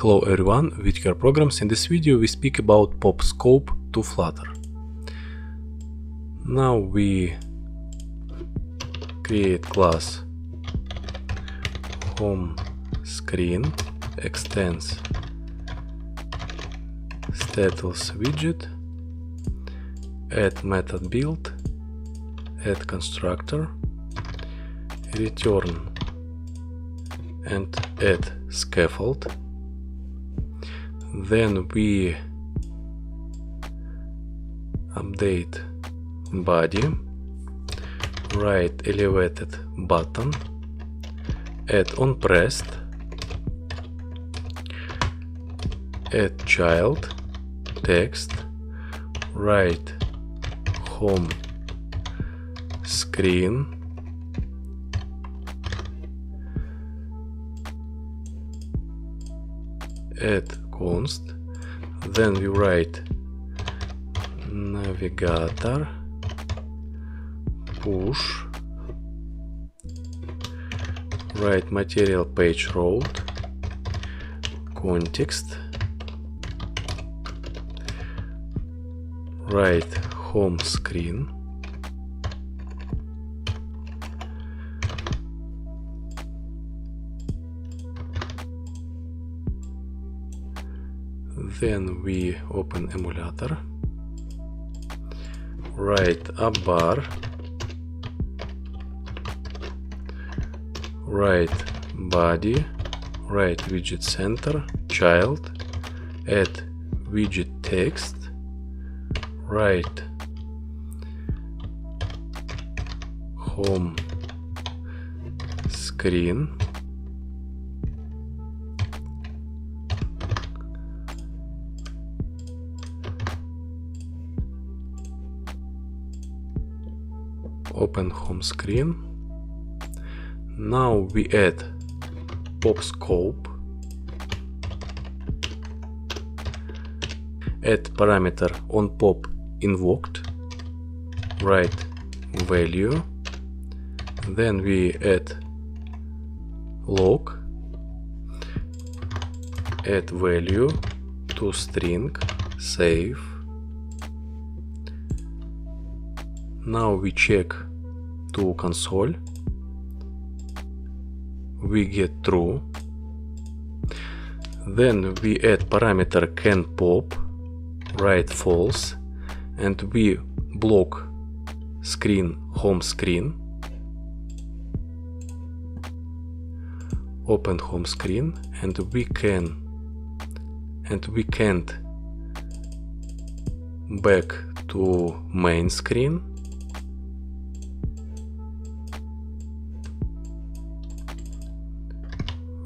Hello everyone, with your Programs. In this video we speak about PopScope to Flutter. Now we create class home screen extends status widget add method build add constructor return and add scaffold then we update body write elevated button add on pressed add child text write home screen add const then we write navigator push write material page route context write home screen then we open emulator. Write AppBar. Write body. Write widget center child. Add widget text. Write home screen open home screen. Now we add PopScope. Add parameter on pop invoked. Write value. Then we add log. Add value to string save now we check to console we get true. Then we add parameter can pop write false and we block screen home screen. Open home screen and we can and we can't back to main screen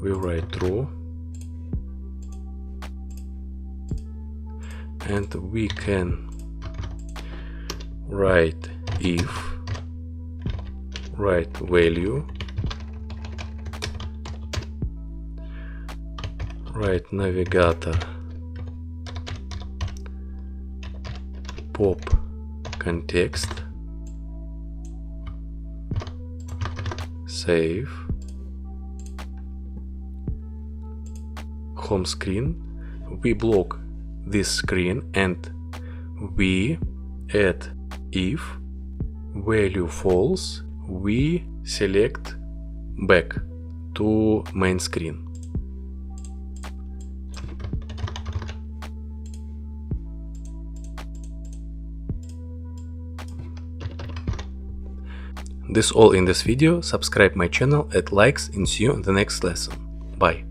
we write true and we can write if write value. Write navigator. Pop context. Save home screen we block this screen and we add if value false we select back to main screen This all in this video, subscribe my channel, add likes and see you in the next lesson. Bye.